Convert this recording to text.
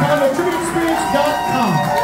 Check